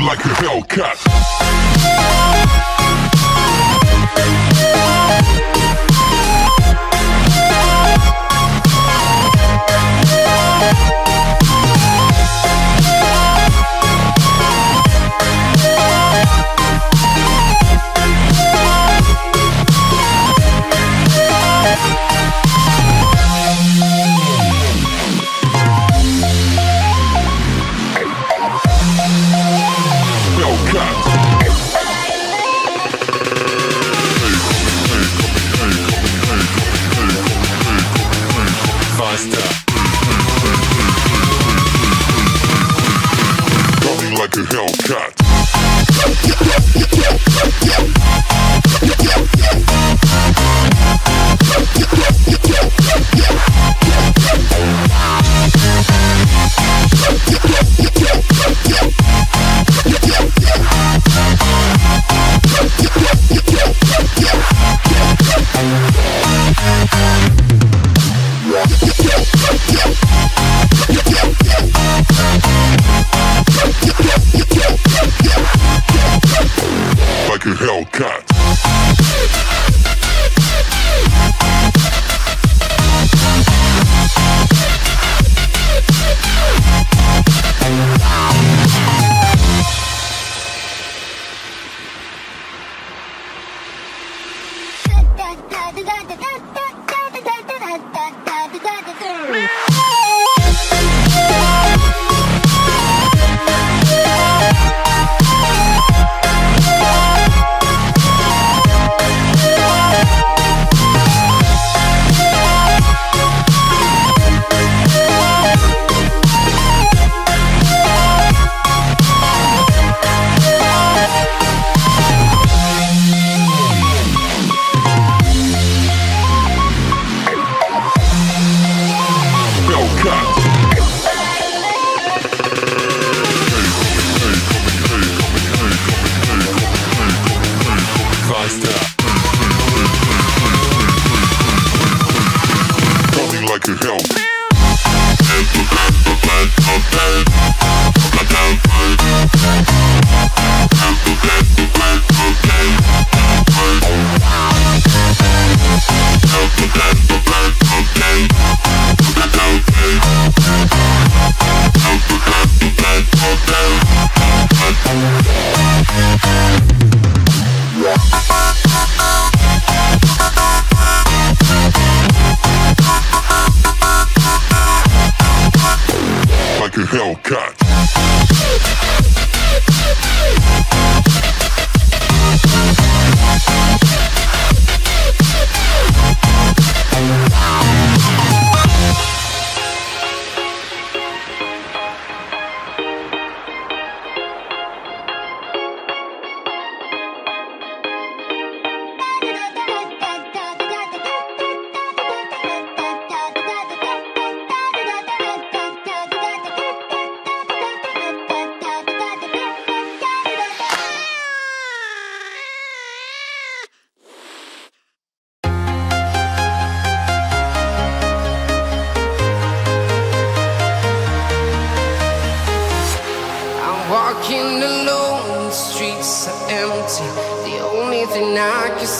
Like a. Hellcat. Hellcat. Hellcat. Me like a